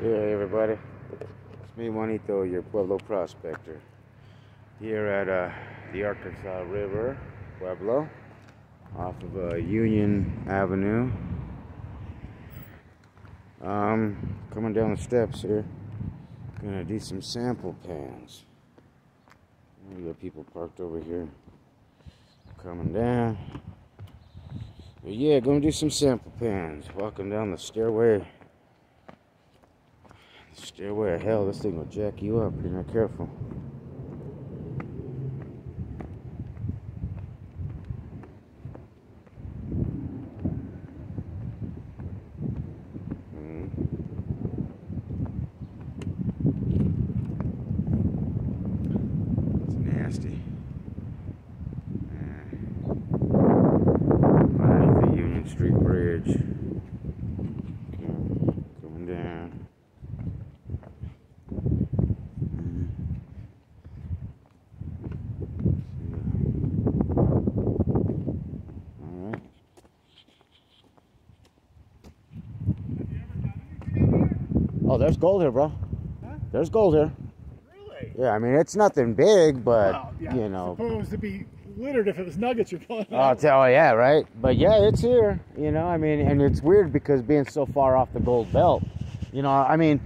Hey everybody, it's me Juanito, your Pueblo prospector, here at uh, the Arkansas River, Pueblo, off of uh, Union Avenue. Um, coming down the steps here, gonna do some sample pans. We got people parked over here, coming down. But yeah, gonna do some sample pans. Walking down the stairway Stairway of hell, this thing will jack you up you're not careful. Oh, there's gold here, bro. Huh? There's gold here. Really? Yeah, I mean, it's nothing big, but, well, yeah, you know. supposed to be littered if it was nuggets you're pulling Oh, tell, oh, yeah, right? But yeah, it's here, you know, I mean, and it's weird because being so far off the gold belt, you know, I mean,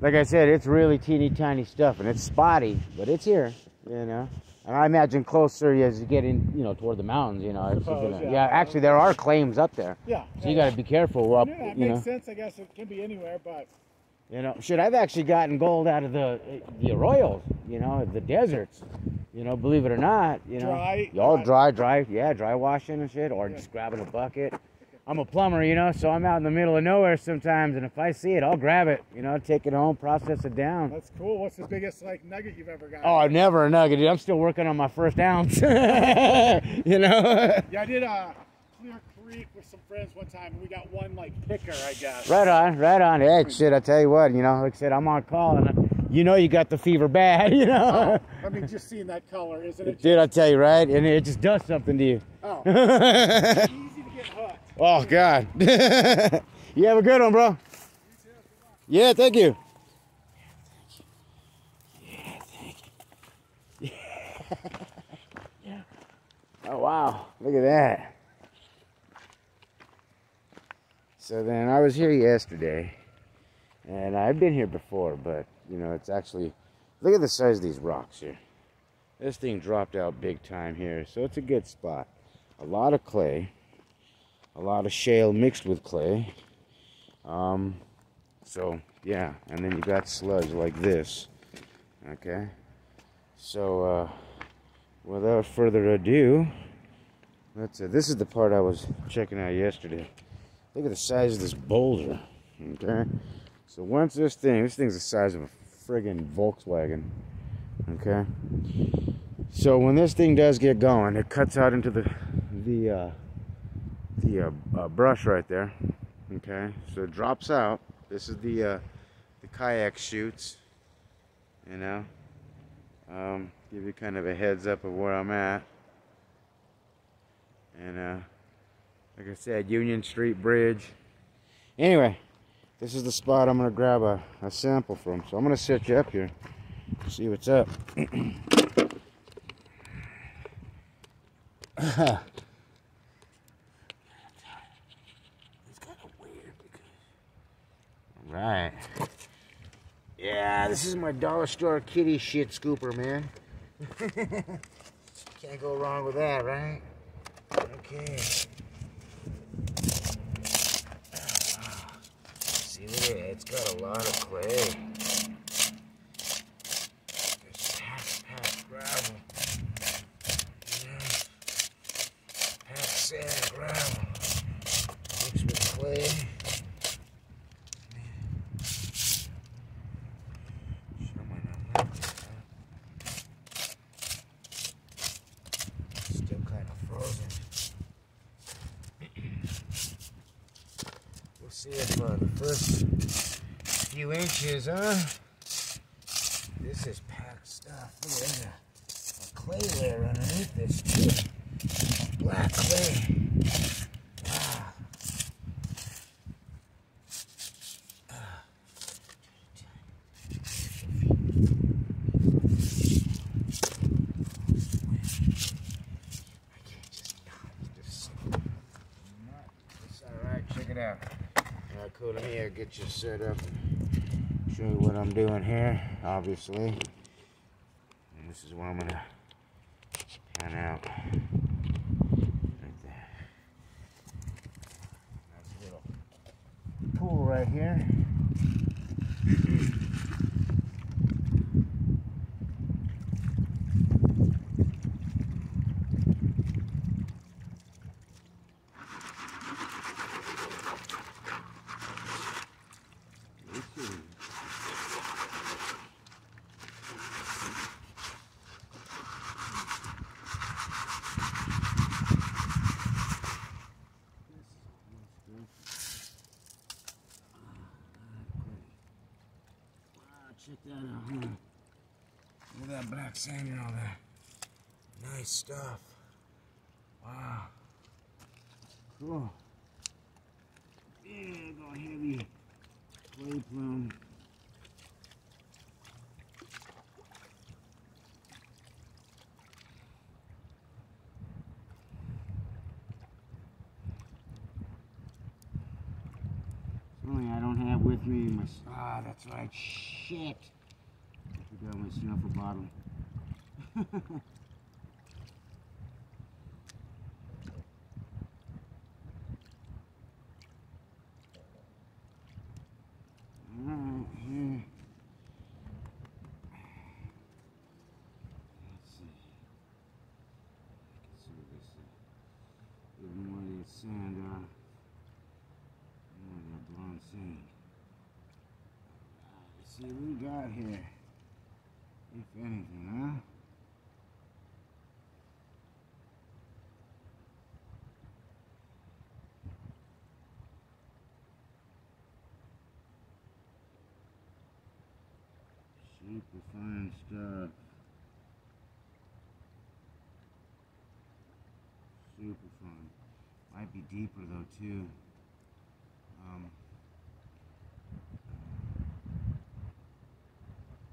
like I said, it's really teeny tiny stuff and it's spotty, but it's here, you know. And I imagine closer as you get in, you know, toward the mountains, you know. Suppose, gonna, yeah. yeah. actually, there are claims up there. Yeah. So you got to be careful. Up, yeah, that you makes know. sense. I guess it can be anywhere, but You know, shit, I've actually gotten gold out of the the arroyos, you know, the deserts. You know, believe it or not, you know. Dry, All dry. dry, yeah, dry washing and shit, or Yeah. just grabbing a bucket. I'm a plumber, you know, so I'm out in the middle of nowhere sometimes, and if I see it, I'll grab it, you know, take it home, process it down. that's cool. What's the biggest like nugget you've ever got? Oh, never a nugget, dude. I'm still working on my first ounce. you know? Yeah, I did uh, Clear Creek with some friends one time, and we got one like picker, I guess. right on, right on. Hey, shit, I tell you what, you know, like I said, I'm on call, and I, you know you got the fever bad, you know? Oh, I mean, just seeing that color, isn't it? Dude, I tell you, right? And it just does something to you. Oh, easy to get hooked. oh, God. you have a good one, bro. Yeah, thank you. Yeah, thank you. Yeah. Oh, wow. Look at that. So then I was here yesterday, and I've been here before, but, you know, it's actually, look at the size of these rocks here. This thing dropped out big time here, so it's a good spot. A lot of clay, a lot of shale mixed with clay. Um, so yeah, and then you got sludge like this. Okay, so uh, without further ado, let's. Uh, this is the part I was checking out yesterday. Look at the size of this boulder. Okay, so once this thing, this thing's the size of a friggin' Volkswagen. Okay. So when this thing does get going, it cuts out into the the uh, the uh, uh, brush right there. Okay, so it drops out. This is the uh, the kayak chutes. You know, um, give you kind of a heads up of where I'm at. And uh, like I said, Union Street Bridge. Anyway, this is the spot I'm gonna grab a, a sample from. So I'm gonna set you up here, see what's up. Right. Yeah, this is my dollar store kitty shit scooper, man. Can't go wrong with that, right? Okay. It's got a lot of clay. There's packed, packed gravel. Yeah. Packed sand, gravel. Mixed with clay. Sure might not like this, huh? Still kind of frozen. We'll uh, the first few inches, huh? This is packed stuff. At that. A clay layer underneath this too. Black clay. Wow. Alright, cool. Let me uh, get you set up. Show you what I'm doing here, obviously. And this is where I'm gonna pan out. Right there. Nice little pool right here. check that out, huh? Look at that black sand and all that. Nice stuff. Wow. Cool. Big old heavy clay plume. Don't with me my. Ah, that's right. Shit. I forgot my snuffer bottle. Alright, here. Let's see. Let's see what this is. Get more of that sand off. More of that blonde sand. Alright, let's see what we got here. If anything, huh? Super fine stuff. Super fun. Might be deeper though too. Um,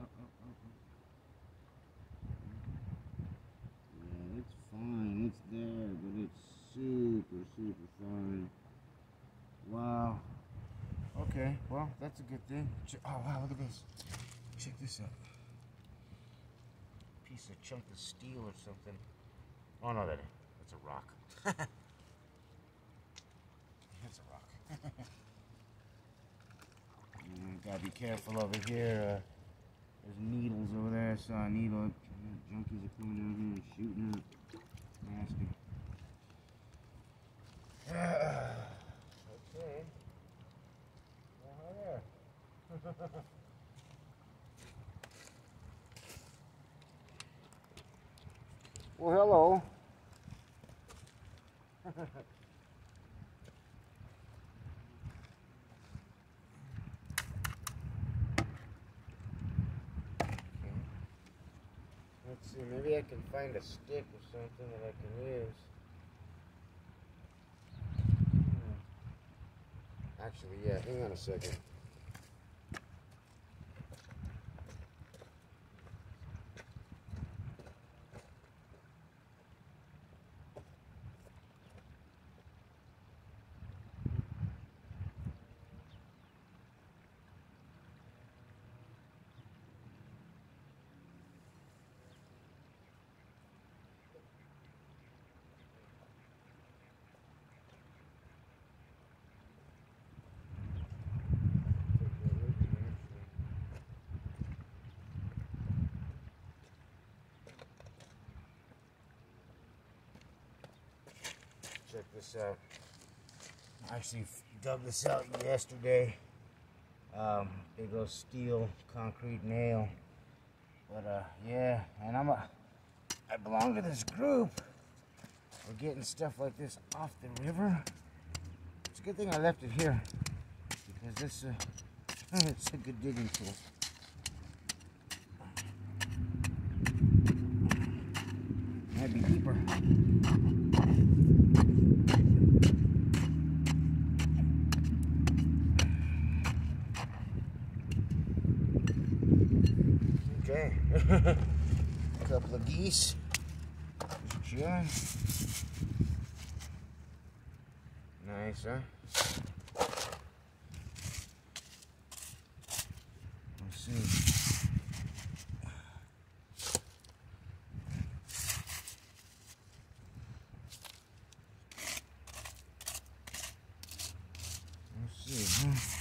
oh, oh, oh, oh. Yeah, it's fine. It's there, but it's super, super fine. Wow. Okay, well, that's a good thing. Oh, wow, look at this. Check this out. Piece of chunk of steel or something. Oh, no, that that's a rock. that's a rock. Mm, gotta be careful over here. Uh, there's needles over there. I saw a needle. Junkies are coming down here and shooting up. Nasty. okay. Well, there. Well, hello. Let's see, maybe I can find a stick or something that I can use. Hmm. Actually, yeah, hang on a second. Check this out. I actually dug this out yesterday. Um, big old steel concrete nail. But uh, yeah, and I'm a, I belong to this group. We're getting stuff like this off the river. It's a good thing I left it here because this uh, it's a good digging tool. Okay. A couple of geese. John. Nice, huh? Let's see. Let's see, huh?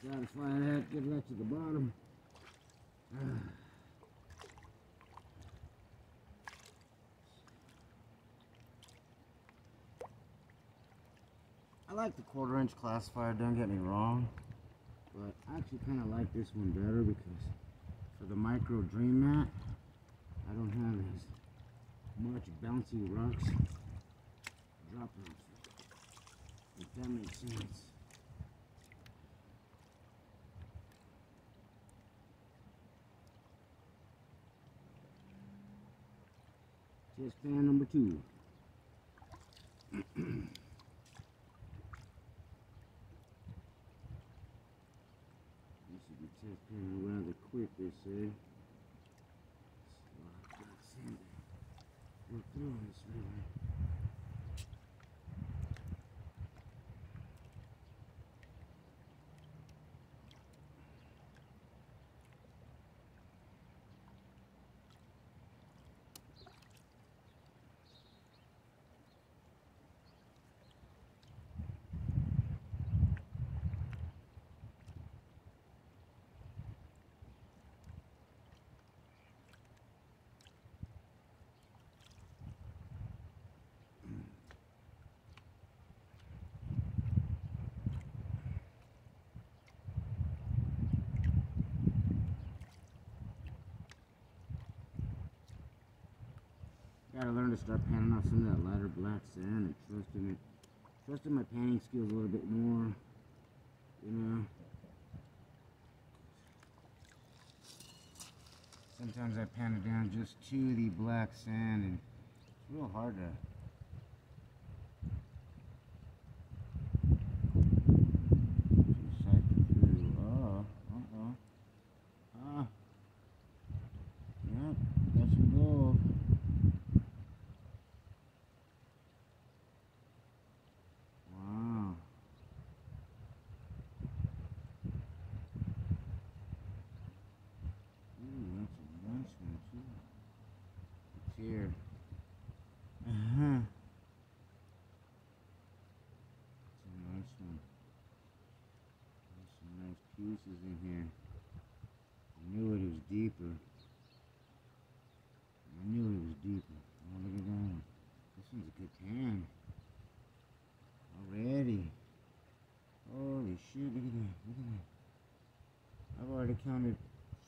Satisfy that, get that to the bottom. I like the quarter inch classifier, don't get me wrong. But I actually kind of like this one better because for the micro dream mat, I don't have as much bouncy rocks drop off. If that makes sense. Test pan number two. This should be test pan rather quick, they say. So I've got to on this river. Gotta learn to start panning off some of that lighter black sand and trusting it. Trusting my panning skills a little bit more. You know. Sometimes I pan it down just to the black sand and it's real hard to to siphon through. Oh, uh-oh. Ah. Yep, got some gold. Wow. Ooh, that's a nice one too. It's here. Uh-huh. It's a nice one. There's some pieces in here. I knew it was deeper. I knew it was deeper. Oh, look at that one. This one's a good pan. Already. Holy shit, look at that. Look at that. I've already counted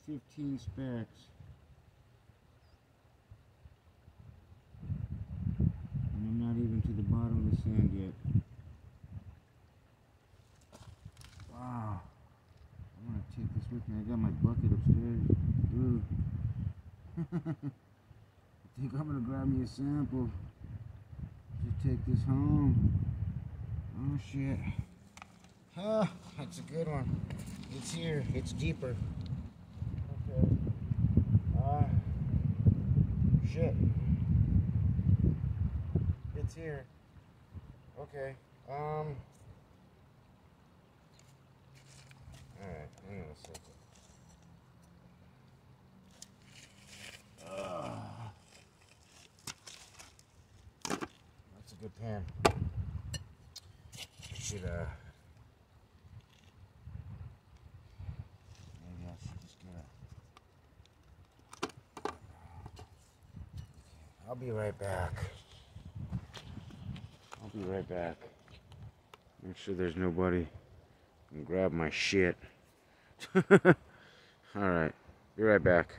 15 specks. And I'm not even to the bottom of the sand yet. Wow. I'm gonna take this with me. I got my bucket upstairs. Ooh. I think I'm gonna grab me a sample. Just take this home. Oh shit. Ah, that's a good one. It's here. It's deeper. Okay. Ah. shit. It's here. Okay. Um. Alright, hang on a second. That's a good Should uh maybe I should just get a I'll be right back. I'll be right back. Make sure there's nobody and grab my shit. Alright, be right back.